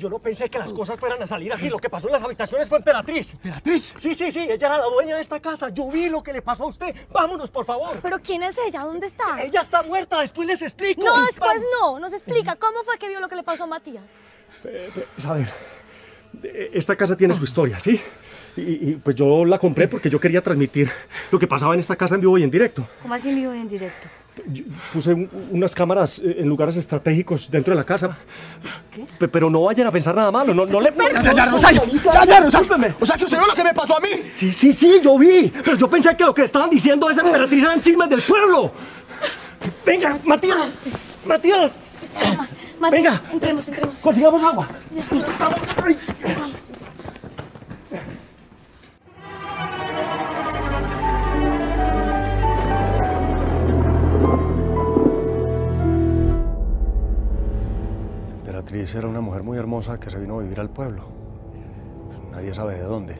Yo no pensé que las cosas fueran a salir así. Lo que pasó en las habitaciones fue emperatriz. ¿Beatriz? Sí, sí, sí. Ella era la dueña de esta casa. Yo vi lo que le pasó a usted. Vámonos, por favor. ¿Pero quién es ella? ¿Dónde está? Ella está muerta. Después les explico. No, después Vamos. no. Nos explica cómo fue que vio lo que le pasó a Matías. Pues, a ver, eh, esta casa tiene su historia, ¿sí? Y, y, pues yo la compré porque yo quería transmitir lo que pasaba en esta casa en vivo y en directo. ¿Cómo así en vivo y en directo? Yo puse un- unas cámaras eh, en lugares estratégicos dentro de la casa. Pe- Pero no vayan a pensar nada malo. No, no le Ya, ya, ya, Rosario. Ya, ya, Rosario. O sea, que usted vio lo que me pasó a mí. Sí, sí, sí, yo vi. Pero yo pensé que lo que estaban diciendo esa emperatriz eran chismes del pueblo. Venga, Matías. Matías. Venga. Entremos, entremos. Consigamos agua. Ay. Era una mujer muy hermosa que se vino a vivir al pueblo. Pues nadie sabe de dónde.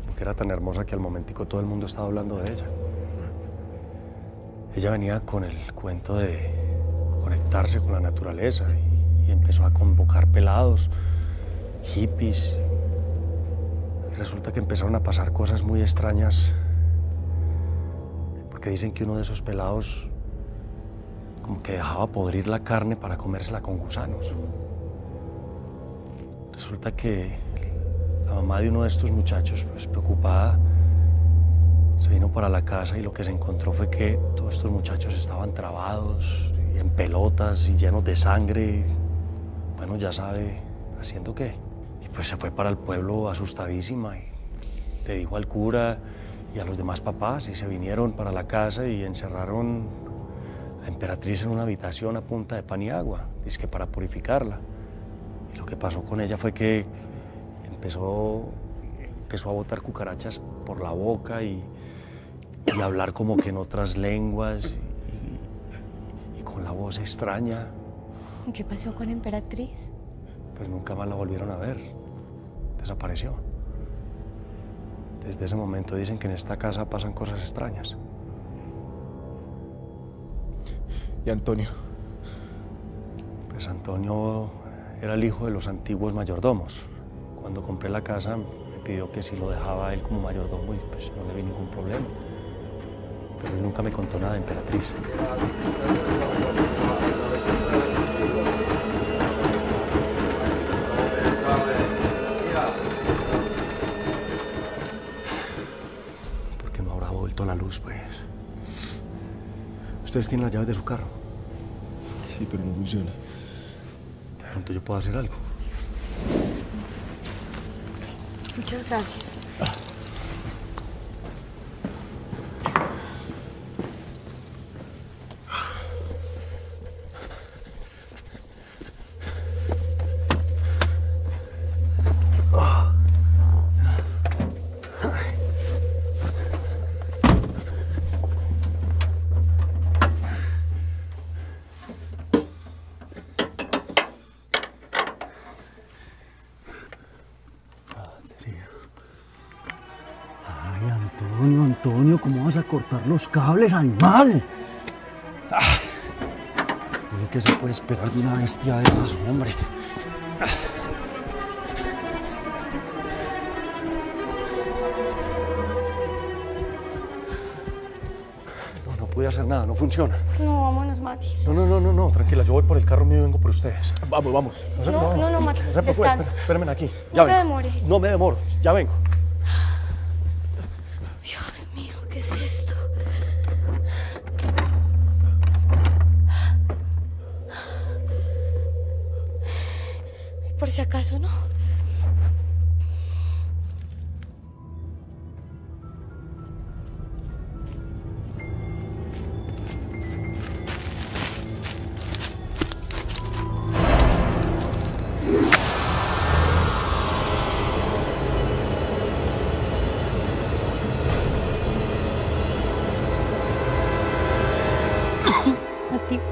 Como que era tan hermosa que al momentico todo el mundo estaba hablando de ella. Ella venía con el cuento de conectarse con la naturaleza y, y empezó a convocar pelados, hippies. Y resulta que empezaron a pasar cosas muy extrañas porque dicen que uno de esos pelados como que dejaba podrir la carne para comérsela con gusanos. Resulta que la mamá de uno de estos muchachos, pues preocupada, se vino para la casa y lo que se encontró fue que todos estos muchachos estaban trabados y en pelotas y llenos de sangre. Bueno, ya sabe, haciendo qué. Y pues se fue para el pueblo asustadísima y le dijo al cura y a los demás papás y se vinieron para la casa y encerraron a Emperatriz en una habitación a punta de pan y agua, que para purificarla. Y lo que pasó con ella fue que empezó, empezó a botar cucarachas por la boca y, y hablar como que en otras lenguas y, y con la voz extraña. ¿Y ¿Qué pasó con Emperatriz? Pues nunca más la volvieron a ver. Desapareció. Desde ese momento dicen que en esta casa pasan cosas extrañas. Y Antonio. Pues Antonio era el hijo de los antiguos mayordomos. Cuando compré la casa me pidió que si lo dejaba él como mayordomo y pues no le vi ningún problema. Pero él nunca me contó nada Emperatriz. Ustedes tienen las llaves de su carro. Sí, pero no funciona. De pronto yo puedo hacer algo. Muchas gracias. Ay, Antonio, Antonio, ¿cómo vas a cortar los cables, animal? Ah. Mire que se puede esperar de una bestia de esas, hombre. No, no pude hacer nada, no funciona. No, vámonos, Mati. No, no, no, no, no, tranquila, yo voy por el carro mío y vengo por ustedes. Vamos, vamos. se- No, no, no, Mati, se preocupe, descansa. espé- Espérenme aquí. No se vengo. demore. No me demoro, ya vengo. Dios mío, ¿qué es esto? Por si acaso, ¿no?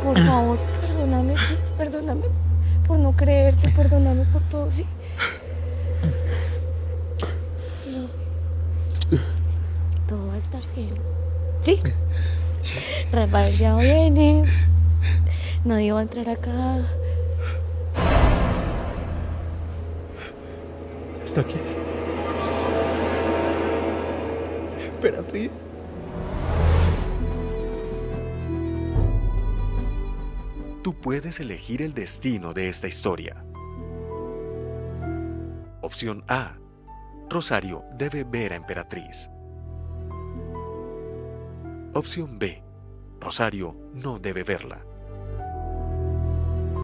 Por favor, perdóname, sí, perdóname por no creerte, perdóname por todo, sí. No. Todo va a estar bien. ¿Sí? sí. Rafael ya viene. Nadie va a entrar acá. Está aquí. Emperatriz. Puedes elegir el destino de esta historia. Opción A. Rosario debe ver a Emperatriz. Opción B. Rosario no debe verla.